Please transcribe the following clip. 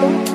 Bye.